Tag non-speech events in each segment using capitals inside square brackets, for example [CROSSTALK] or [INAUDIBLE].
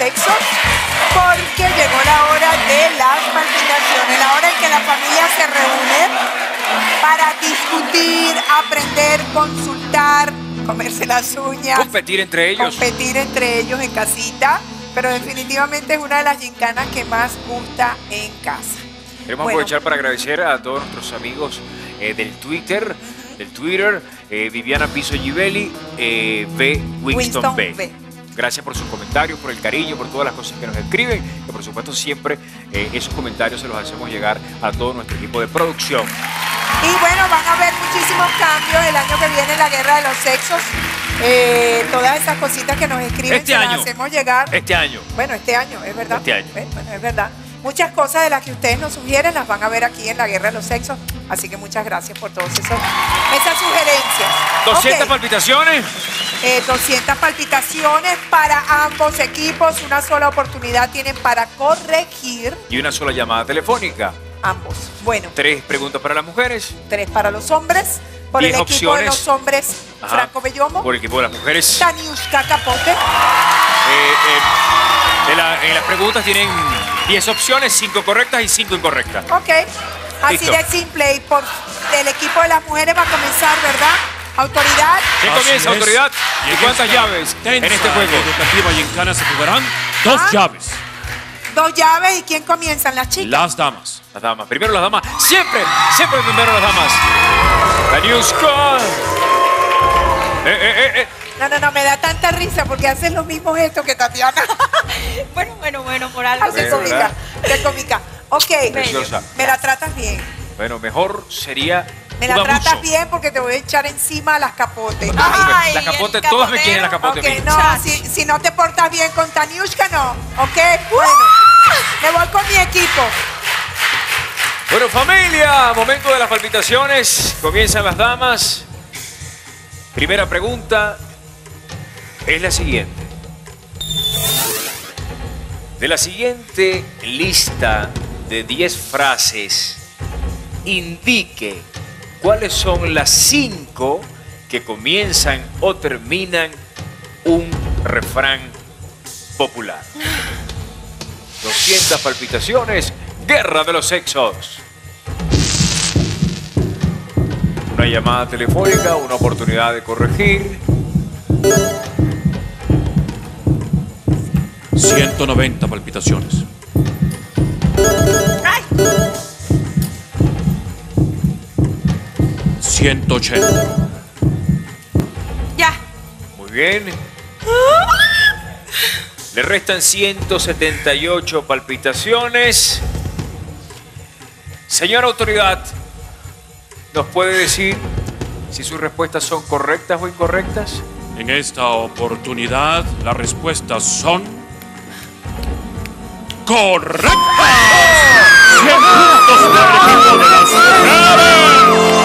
sexos porque llegó la hora de las palpitaciones, la hora en que la familia se reúne para discutir, aprender, consultar, comerse las uñas. Competir entre ellos. Competir entre ellos en casita, pero definitivamente es una de las gincanas que más gusta en casa. Queremos aprovechar para agradecer a todos nuestros amigos eh, del Twitter, del Twitter, eh, Viviana Piso Givelli, eh, B. Winston, B. Gracias por sus comentarios, por el cariño, por todas las cosas que nos escriben. Y por supuesto siempre esos comentarios se los hacemos llegar a todo nuestro equipo de producción. Y bueno, van a haber muchísimos cambios el año que viene en la guerra de los sexos. todas esas cositas que nos escriben este año, las hacemos llegar. Este año. Bueno, este año, es verdad. Este año. Bueno, es verdad. Muchas cosas de las que ustedes nos sugieren las van a ver aquí en la Guerra de los Sexos. Así que muchas gracias por todas esas sugerencias. ¿200 palpitaciones? 200 eh, palpitaciones para ambos equipos. Una sola oportunidad tienen para corregir. Y una sola llamada telefónica. Ambos. Bueno. Tres preguntas para las mujeres. Tres para los hombres. Por el equipo de los hombres, Franco Bellomo. Por el equipo de las mujeres. Taniushka Capote. Eh, eh, en las preguntas tienen 10 opciones, 5 correctas y 5 incorrectas. Ok. Así de simple. Y por el equipo de las mujeres va a comenzar, ¿verdad? Autoridad. ¿Quién comienza, autoridad? ¿Y cuántas llaves en este juego? educativa y en Cana se jugarán dos ah. llaves. Dos llaves y ¿quién comienzan? Las chicas. Las damas. Las damas. Primero las damas. Siempre, siempre primero las damas. La New Squad. Eh, eh, eh, eh. No, no, no, me da tanta risa porque haces los mismos gestos que Tatiana. [LAUGHS] bueno, bueno, bueno, por algo. Hace cómica, qué cómica. Ok, me la tratas bien. Bueno, mejor sería me la tratas bien porque te voy a echar encima las capotes. Ay, la capote, todos me quieren la capote. Okay, no, si, si, no te portas bien con Taniushka, no. ¿Ok? Bueno, me voy con mi equipo. Bueno, familia, momento de las palpitaciones. Comienzan las damas. Primera pregunta es la siguiente. De la siguiente lista de 10 frases, indique cuáles son las 5 que comienzan o terminan un refrán popular. 200 palpitaciones, guerra de los sexos. Una llamada telefónica, una oportunidad de corregir. 190 palpitaciones. 180. Ya. Muy bien. Le restan 178 palpitaciones. Señora autoridad, ¿nos puede decir si sus respuestas son correctas o incorrectas? En esta oportunidad las respuestas son correctas. 100 puntos para el equipo de las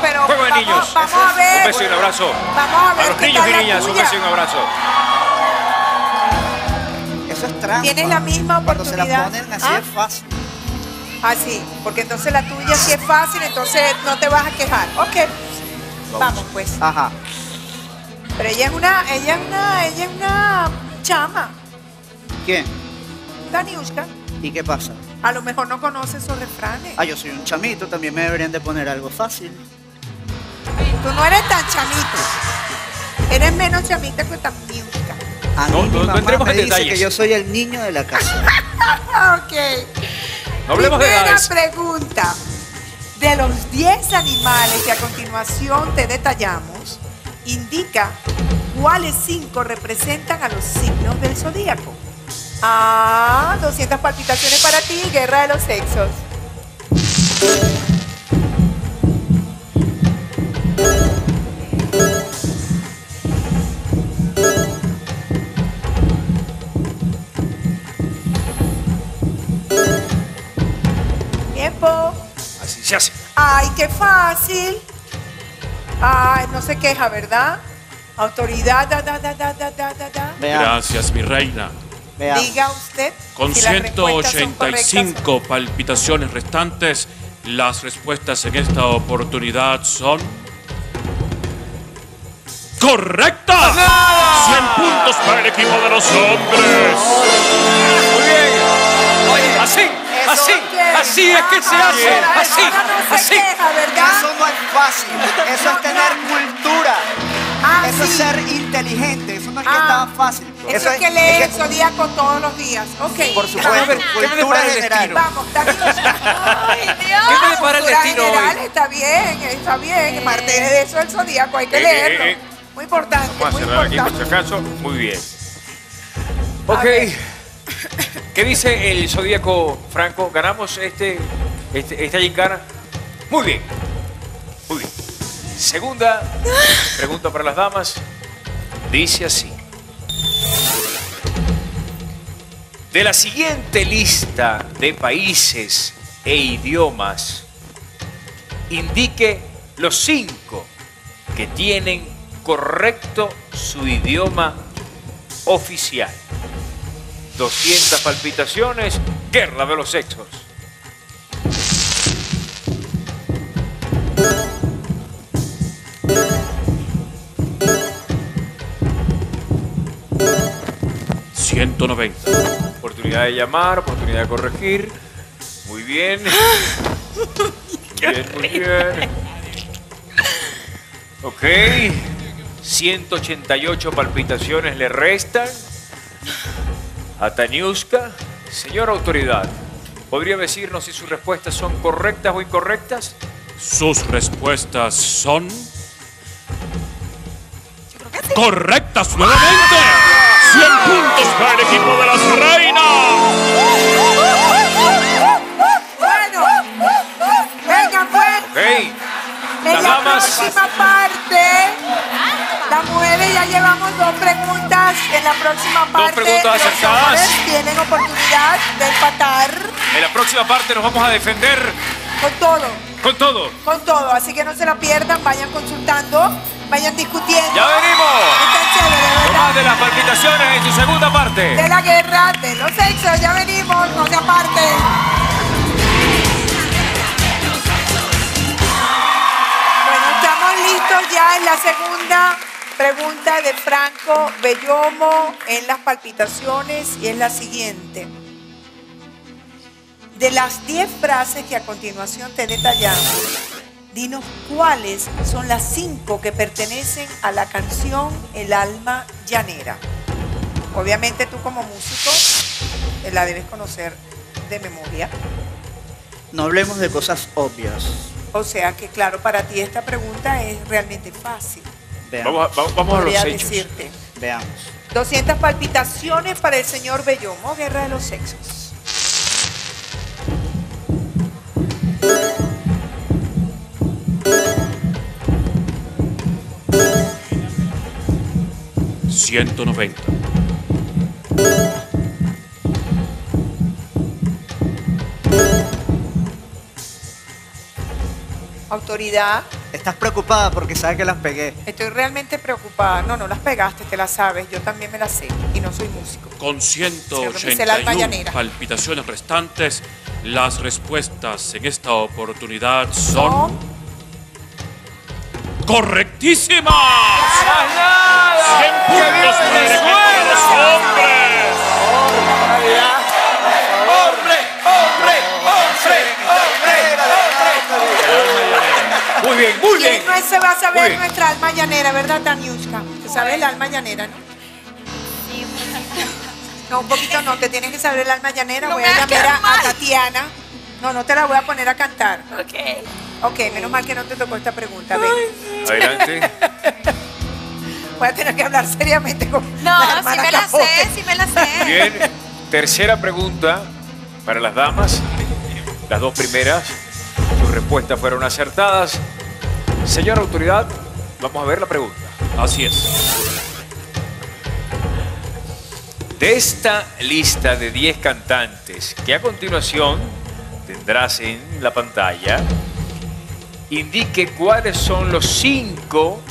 pero juego de niños. Vamos a ver. Un beso y un abrazo. Vamos a ver. A los niños y niñas, un beso y un abrazo. Tienes la misma oportunidad. Cuando se la ponen así ¿Ah? es fácil. Así, porque entonces la tuya sí es fácil, entonces no te vas a quejar. Ok. Vamos, pues. Ajá. Pero ella es una, ella es una, ella es una chama. ¿Quién? Daniushka. ¿Y qué pasa? A lo mejor no conoce esos refranes. Ah, yo soy un chamito, también me deberían de poner algo fácil. Tú no eres tan chamito. Eres menos chamita que Daniushka. A no, mí no, mi mamá no me dice que yo soy el niño de la casa. [LAUGHS] ok. No hablemos Primera de pregunta. De los 10 animales que a continuación te detallamos, indica cuáles 5 representan a los signos del zodíaco. Ah, 200 palpitaciones para ti, guerra de los sexos. Ay, qué fácil. Ay, no se queja, ¿verdad? Autoridad, da, da, da, da, da, da, da. Gracias, mi reina. Diga usted. Con 185 palpitaciones restantes, las respuestas en esta oportunidad son... ¡Correctas! 100 puntos para el equipo de los hombres. Muy así, así, así es que se hace. Así, así. Eso no es fácil. Eso es tener cultura. Ah, eso es ser inteligente, eso no es que ah, está fácil. Eso, es que lee el zodíaco todos los días. Ok. Por supuesto, cultura general. Vamos, está [LAUGHS] bien. Ay, Dios. ¿Qué me depara el destino general, Está bien, está bien. Parte de eso el zodíaco, hay que eh, eh, leerlo. Eh, muy importante. Vamos a cerrar aquí por si acaso. Muy bien. Ok. ¿Qué dice el zodíaco Franco? ¿Ganamos este, este, esta gincana? Muy bien. Muy bien. Segunda pregunta para las damas. Dice así. De la siguiente lista de países e idiomas, indique los cinco que tienen correcto su idioma oficial. 200 palpitaciones, guerra de los sexos. 190. Oportunidad de llamar, oportunidad de corregir. Muy bien. Muy bien, muy [LAUGHS] bien. Ok. 188 palpitaciones le restan a Taniuska. Señora autoridad, ¿podría decirnos si sus respuestas son correctas o incorrectas? Sus respuestas son... ¡Correctas nuevamente! ¡100 puntos para el equipo de las reinas! La próxima parte. Dos preguntas acertadas. Tienen oportunidad de empatar. En la próxima parte nos vamos a defender. Con todo. Con todo. Con todo. Así que no se la pierdan, vayan consultando, vayan discutiendo. ¡Ya venimos! No más de las palpitaciones en su segunda parte. De la guerra de los sexos, ya venimos, no se aparten. listos ya en la segunda pregunta de Franco Bellomo en las palpitaciones y es la siguiente. De las 10 frases que a continuación te detallamos, dinos cuáles son las 5 que pertenecen a la canción El alma llanera. Obviamente tú como músico la debes conocer de memoria. No hablemos de cosas obvias. O sea que, claro, para ti esta pregunta es realmente fácil. Veamos. Vamos, a los hechos. Decirte. Veamos. 200 palpitaciones para el señor Bellomo, Guerra de los Sexos. $190. Autoridad. ¿Estás preocupada porque sabes que las pegué? Estoy realmente preocupada. No, no las pegaste, te las sabes. Yo también me las sé y no soy músico. Con 181 palpitaciones restantes, las respuestas en esta oportunidad son... ¡Correctísimas! ¡100 puntos para el equipo de los hombres! Muy bien, muy bien. no se va a saber nuestra alma llanera, ¿verdad, Taniushka? ¿Te sabes el alma llanera, no? Sí, No, un poquito no, te tienes que saber el alma llanera. voy a llamar a, Tatiana. No, no te la voy a poner a cantar. Ok. Ok, menos mal que no te tocó esta pregunta. Ven. Adelante. [LAUGHS] Voy a tener que hablar seriamente con No, si me la sé, si me la sé. Bien, tercera pregunta para las damas. Las dos primeras respuestas fueron acertadas. Señora autoridad, vamos a ver la pregunta. Así es. De esta lista de 10 cantantes que a continuación tendrás en la pantalla, indique cuáles son los cinco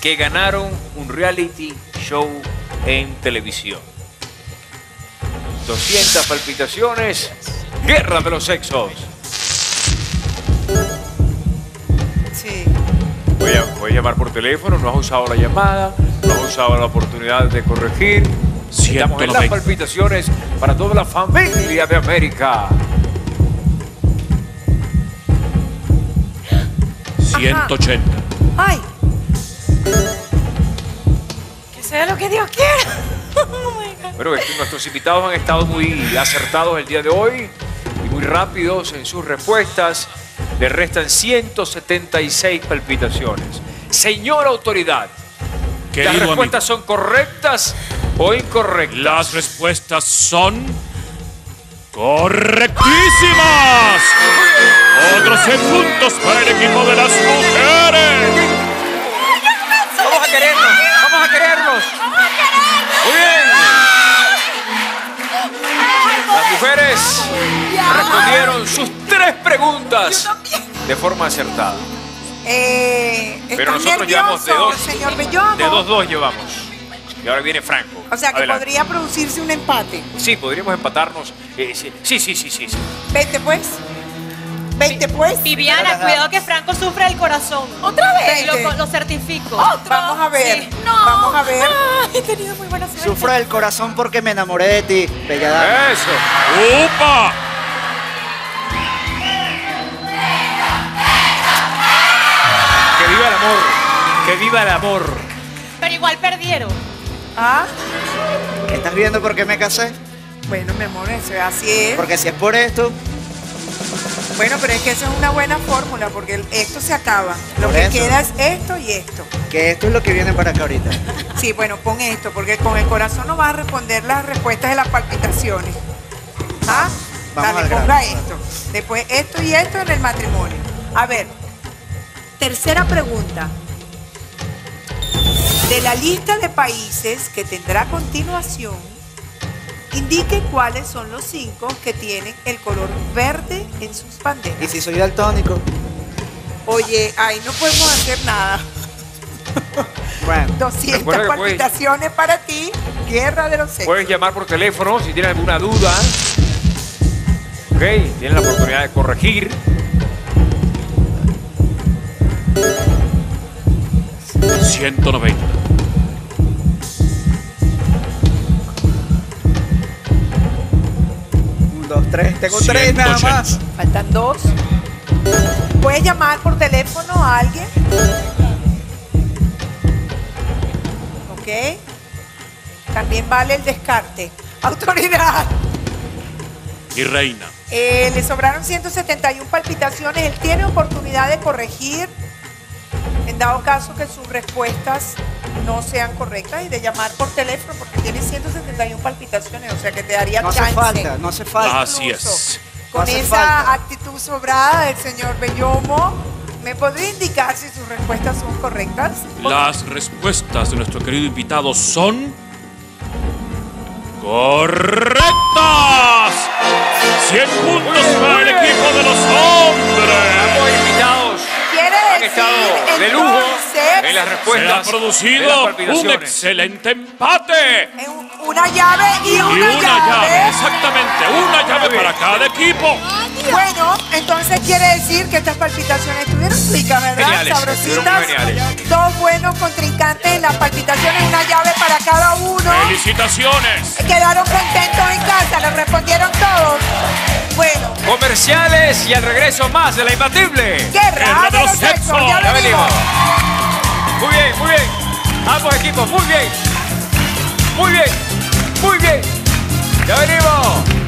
que ganaron un reality show en televisión. 200 palpitaciones, guerra de los sexos. Voy a, voy a llamar por teléfono, no has usado la llamada, no has usado la oportunidad de corregir. Estamos en las 190. palpitaciones para toda la familia de América. 180. Ay, Que sea lo que Dios quiera. [LAUGHS] Oh. Bueno, nuestros invitados han estado muy acertados el día de hoy y muy rápidos en sus respuestas. Le restan 176 palpitaciones. Señora autoridad, ¿las respuestas son correctas o incorrectas? Las respuestas son correctísimas. Otros 100 puntos para el equipo de las mujeres. Vamos a querernos, vamos a querernos. Muy bien. Las mujeres respondieron sus tres preguntas de forma acertada. Eh, Pero ¿estás nosotros llevamos de dos. señor Bellomo? De dos dos llevamos. Y ahora viene Franco. O sea que Adelante. podría producirse un empate. Sí, podríamos empatarnos. Eh, sí, sí, sí, sí, sí, sí. Vente pues. Vente pues. Viviana, cuidado que Franco sufre el corazón. ¿Otra vez? Lo, lo certifico. Vamos a ver. Sí. No. Vamos a ver. Ay, he tenido muy buena suerte. Sufro del corazón porque me enamoré de ti, bella dama. Eso. ¡Upa! Viva el amor. Pero igual perdieron. Ah, ¿Estás viendo por qué me casé? bueno, mi amor, eso es así es. Porque si es por esto, Bueno, pero es que esa es una buena fórmula porque esto se acaba. Lo Por que eso. queda es esto y esto. que esto es lo que viene para acá ahorita. Sí, bueno, pon esto porque con el corazón no vas a responder las respuestas de las palpitaciones. ¿Ah? Vamos Dale, grano. ponga esto. Después esto y esto en el matrimonio. A ver, tercera pregunta. De la lista de países que tendrá a continuación, indique cuáles son los cinco que tienen el color verde en sus Y banderas. si soy daltónico, Oye, ahí no podemos hacer nada. [LAUGHS] bueno, 200 Recuerda que puedes- palpitaciones para ti, guerra de los sexos. Puedes llamar por teléfono si tienes alguna duda. Ok, tienes la oportunidad de corregir. ¡190! Dos, tres, tengo tres nada 180. más. Faltan dos. ¿Puedes llamar por teléfono a alguien? Ok. También vale el descarte. [LAUGHS] Autoridad. Y reina. Eh, le sobraron 171 palpitaciones. Él tiene oportunidad de corregir en dado caso que sus respuestas no sean correctas y de llamar por teléfono porque tiene 171 palpitaciones, o sea que te daría No hace chance. falta, no hace falta. Así Incluso es. Con No hace esa falta. actitud sobrada del señor Bellomo, ¿me podría indicar si sus respuestas son correctas? Las respuestas de nuestro querido invitado son. ¡Correctas! 100 puntos para el equipo de los hombres. Han estado de lujo en las Se respuestas. ha de las producido un excelente empate. un- una llave y Y una, una llave, exactamente, una llave para cada equipo. Bueno, entonces quiere decir que estas palpitaciones estuvieron ricas, ¿verdad? Geniales, Sabrositas. Dos buenos contrincantes en las palpitaciones, una llave para cada. ¡Felicitaciones! Quedaron contentos en casa, lo respondieron todos. Bueno, Comerciales y al regreso más de la imbatible. guerra de los sexos, ya Ya venimos. Muy bien, muy bien. Ambos equipos, muy bien. Muy bien, muy bien. Ya venimos.